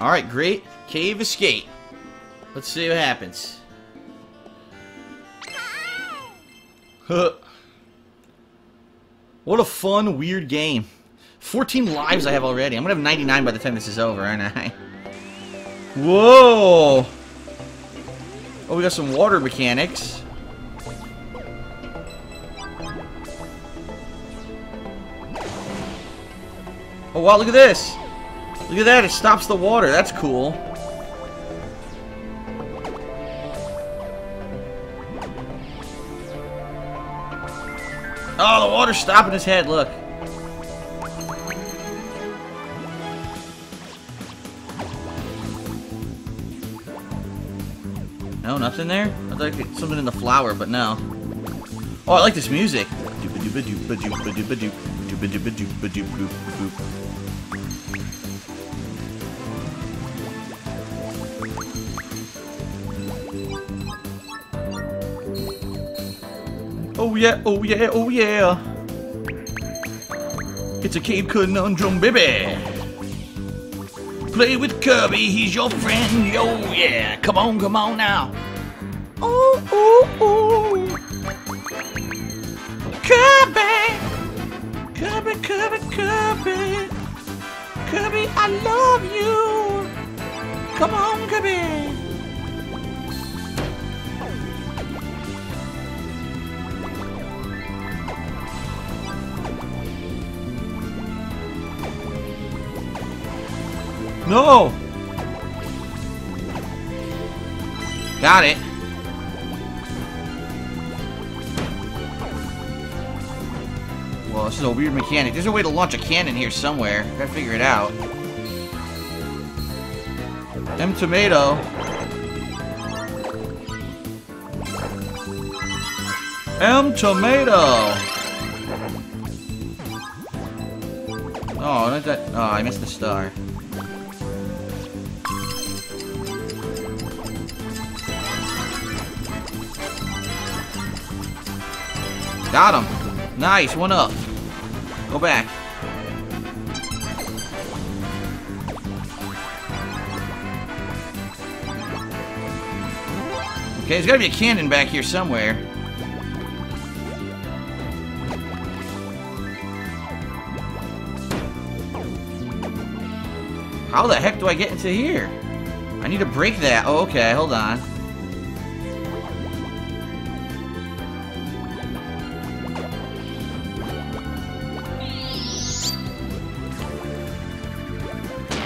Alright, great. Cave escape. Let's see what happens. Huh. What a fun, weird game. 14 lives I have already. I'm gonna have 99 by the time this is over, aren't I? Whoa! Oh, we got some water mechanics. Oh, wow, look at this! Look at that, it stops the water. That's cool. Oh, the water's stopping his head, look. No, nothing there? I thought like something in the flower, but no. Oh, I like this music. Oh yeah, oh yeah, oh yeah. It's a cave conundrum, baby. Play with Kirby, he's your friend. Yo, yeah. Come on, come on now. Ooh, ooh, ooh. Kirby. Kirby, Kirby, Kirby. Kirby, I love you. Come on, Kirby. No! Got it. Well, this is a weird mechanic. There's a way to launch a cannon here somewhere. Gotta figure it out. M tomato. M tomato. Oh, not that. Oh, I missed the star. Got him. Nice, one up. Go back. Okay, there's gotta be a cannon back here somewhere. How the heck do I get into here? I need to break that. Oh, okay, hold on.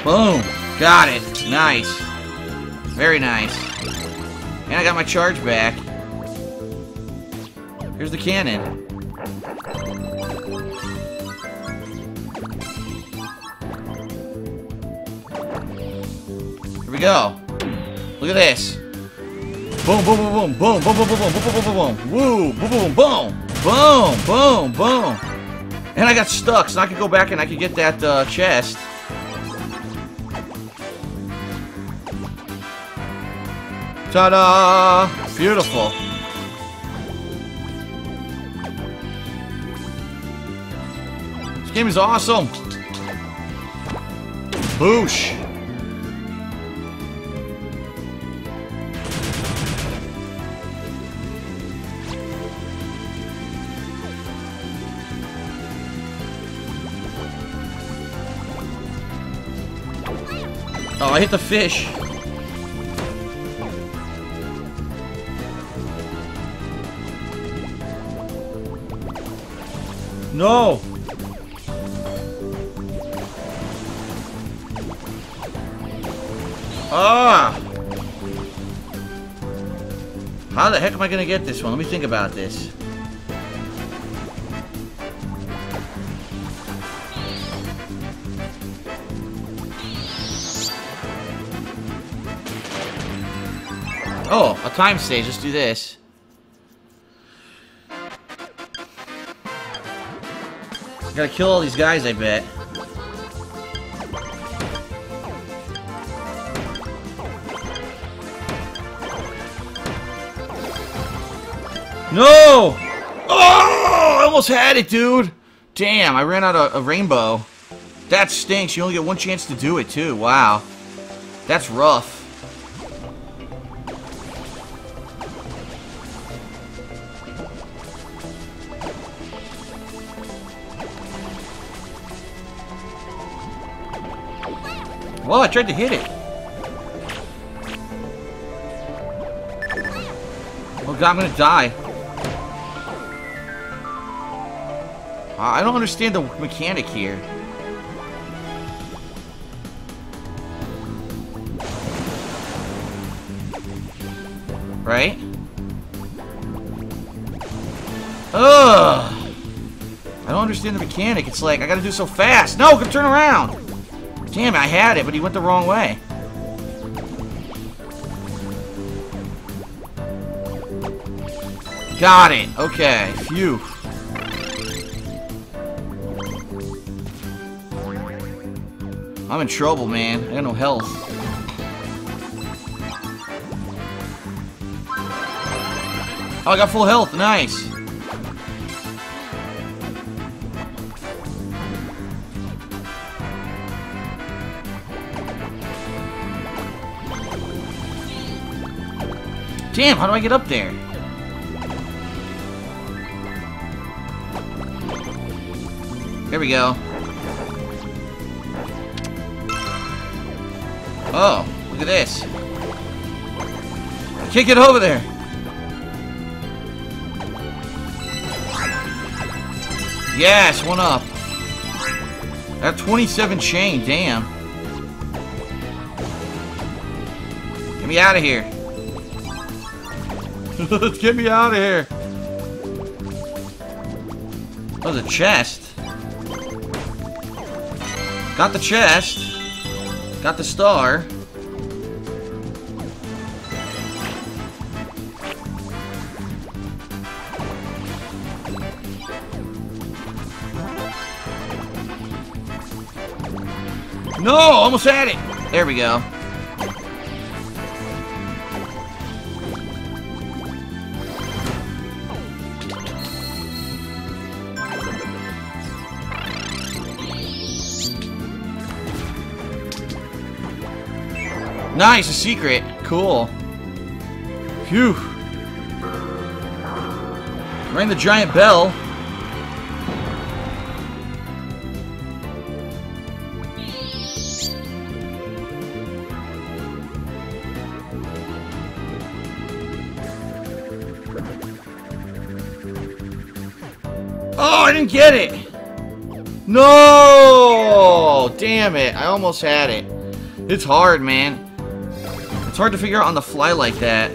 Boom! Got it. Nice. Very nice. And I got my charge back. Here's the cannon. Here we go. Look at this. Boom, boom, boom, boom, boom, boom, boom, boom, boom, boom, boom, boom, boom, woo, boom, boom, boom, boom, boom, boom. And I got stuck, so I could go back and I could get that uh, chest. Ta-da! Beautiful. This game is awesome. Boosh. Oh, I hit the fish. No! Ah! How the heck am I gonna get this one? Let me think about this. Oh, a time stage. Let's do this. Gotta kill all these guys, I bet. No! Oh! I almost had it, dude! Damn, I ran out of a rainbow. That stinks. You only get one chance to do it, too. Wow. That's rough. Well, I tried to hit it. Oh god, I'm gonna die. I don't understand the mechanic here. Right? Ugh! I don't understand the mechanic. It's like, I gotta do so fast. No, can turn around! Damn, I had it, but he went the wrong way. Got it. Okay. Phew. I'm in trouble, man. I got no health. Oh, I got full health. Nice. Damn, how do I get up there? There we go. Oh, look at this. I can't get over there. Yes, one up. That 27 chain, damn. Get me out of here. Let's get me out of here. Oh, the chest. Got the chest. Got the star. No, almost had it. There we go. Nice, a secret. Cool. Phew. Rang the giant bell. Oh, I didn't get it! No! Damn it, I almost had it. It's hard, man. It's hard to figure out on the fly like that.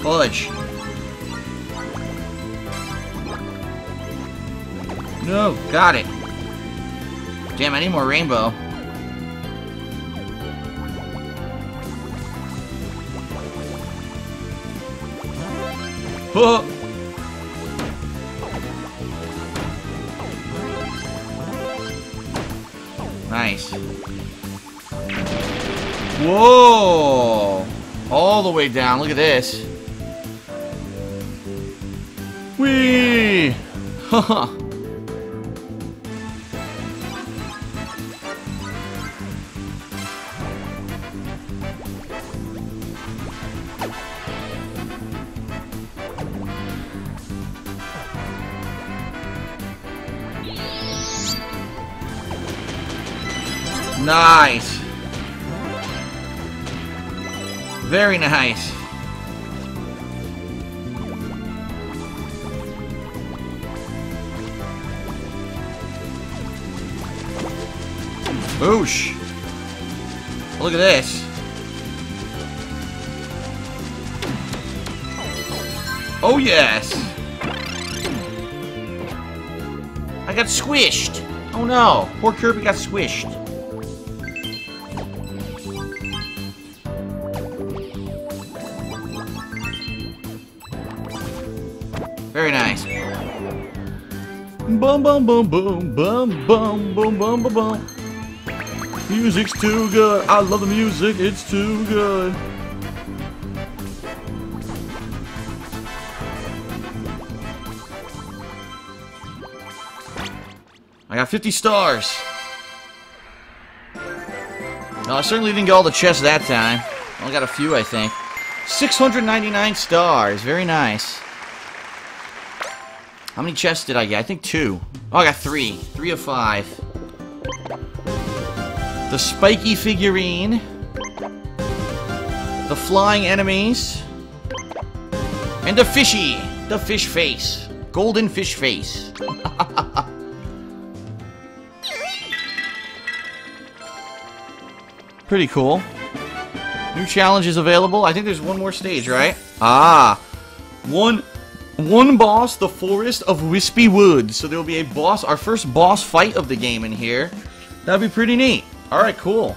Fudge. No, got it. Damn, I need more rainbow. Oh. Nice. Whoa! All the way down. Look at this. Whee! Haha. Nice. Very nice. Boosh. Look at this. Oh, yes. I got squished. Oh, no. Poor Kirby got squished. Bum bum bum boom bum bum bum bum bum bum. Music's too good. I love the music. It's too good. I got 50 stars. No, I certainly didn't get all the chests that time. I only got a few, I think. 699 stars. Very nice. How many chests did I get? I think two. Oh, I got three. Three of five. The spiky figurine. The flying enemies. And the fishy. The fish face. Golden fish face. Pretty cool. New challenges available. I think there's one more stage, right? Ah. One one boss, the Forest of Wispy Wood. So there will be a boss, our first boss fight of the game in here. That'd be pretty neat. Alright, cool.